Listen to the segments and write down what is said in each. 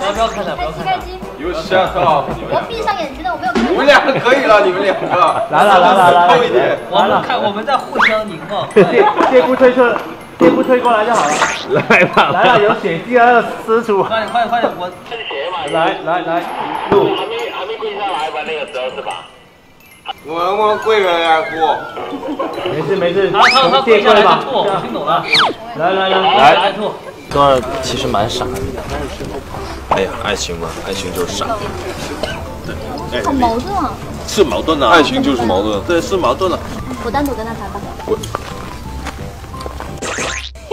不要不要看他，不要开机开机，我闭上眼睛的，我没有看你们两个可以了，你们两个来了来了来了厚一点。我们看我们在互相凝望。借借步推出，借步推过来就好了。来吧，来了，有血迹要撕出。快点快点快点，我来来来，录。还没还没跪下来吧？那个时候是吧？我能不能跪着呀，姑？没事没事，他他他跪下来吧吐，我听懂了。来来来来来吐。哥其实蛮傻的。哎呀，爱情嘛，爱情就是傻。好矛盾啊！是矛盾啊，爱情就是矛盾，对，是矛盾的。我单独跟他谈吧。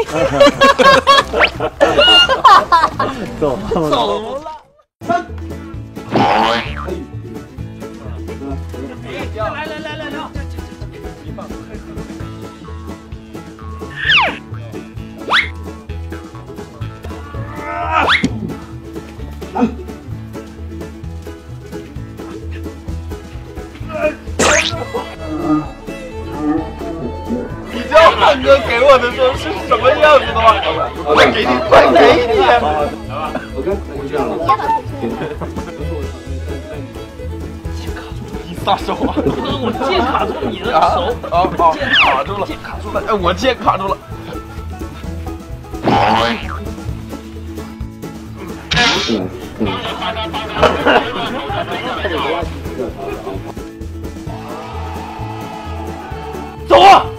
走走了。你知道汉哥给我的时候是什么样子的吗？快给你，快给你！你撒手啊！我剑卡住你的手，啊啊！卡住了，剑卡住了！哎，我剑卡住了。走啊！